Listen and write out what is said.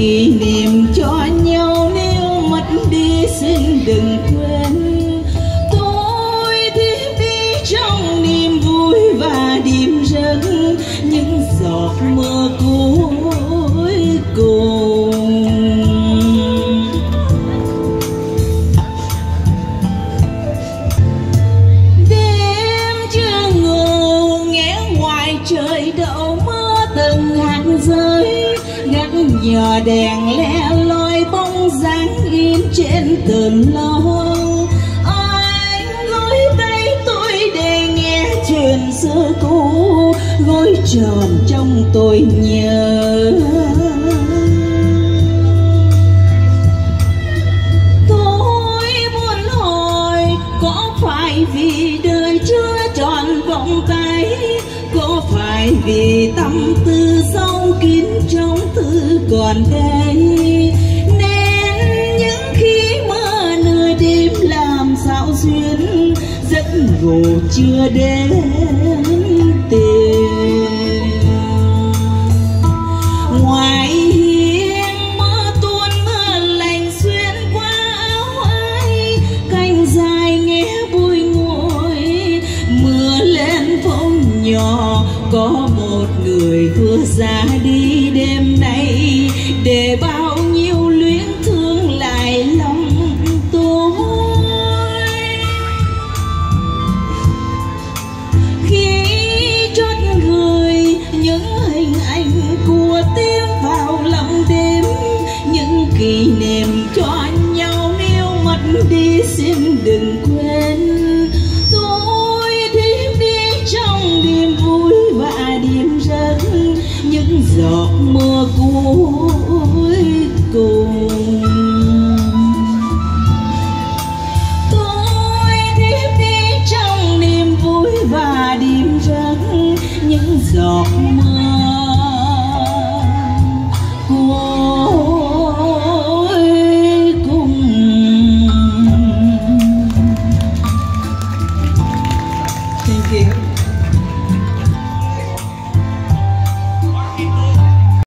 kỷ niệm cho nhau nếu mất đi xin đừng quên. Tôi thì đi trong niềm vui và điềm giấc những giọt mưa nhờ đèn lẻ loi bóng dáng in trên tường lâu anh gối tay tôi để nghe chuyện xưa cũ. Gối tròn trong tôi nhớ. Tôi muốn hỏi, có phải vì đời chưa tròn vòng tay? Có phải vì tâm tư sâu còn đây. Nên những khi mơ nơi đêm làm sao duyên, giấc ngủ chưa đến tìm ngoài hiên mơ tuôn mưa lành xuyên qua áo ai cánh dài nghe bụi nguội mưa lên phong nhỏ, có một người giọt mưa cuối cùng. Tôi thiếp đi trong niềm vui và đêm giấc những giọt mưa của